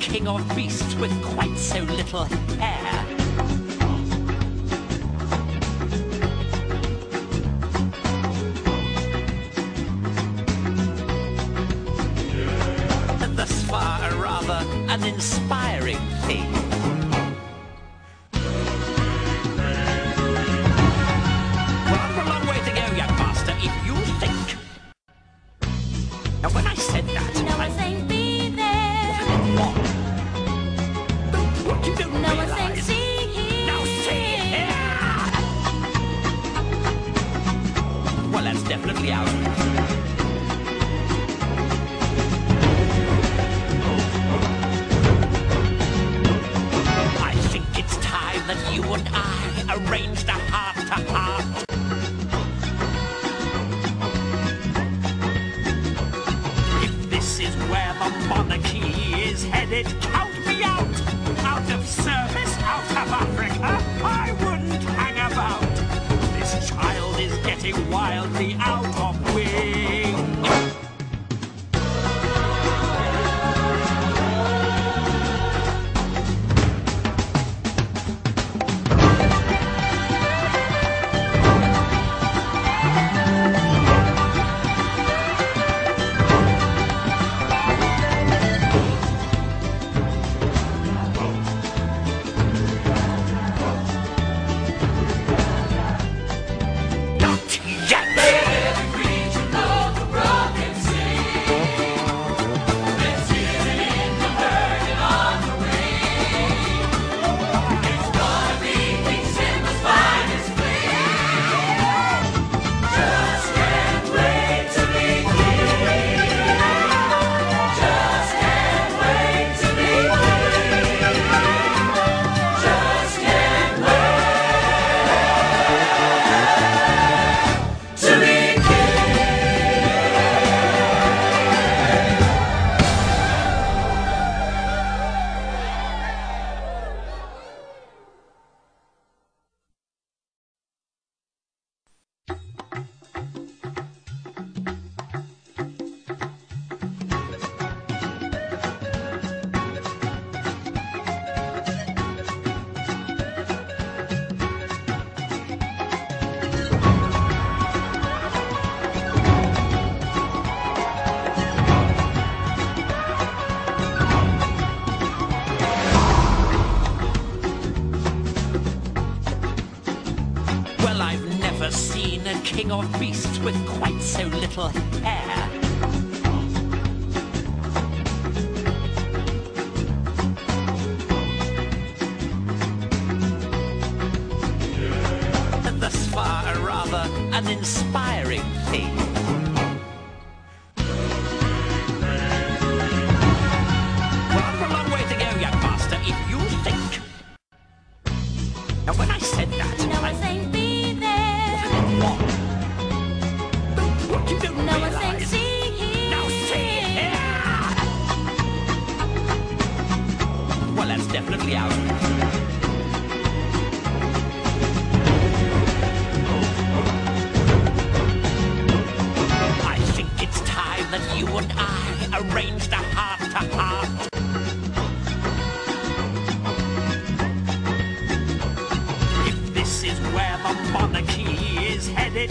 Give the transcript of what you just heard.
king of beasts with quite so little hair. Out. I think it's time that you and I arranged a heart-to-heart. If this is where the monarchy is headed, count me out! Out of service, out of Africa, I wouldn't hang about. This child is getting wildly out king of beasts with quite so little hair. Thus far, a rather uninspiring thing. Well, a long way to go, young master, if you think. Now, when I said that, Noah I saying be there. See here. Well, that's definitely out. I think it's time that you and I arranged a heart-to-heart. If this is where the monarchy is headed,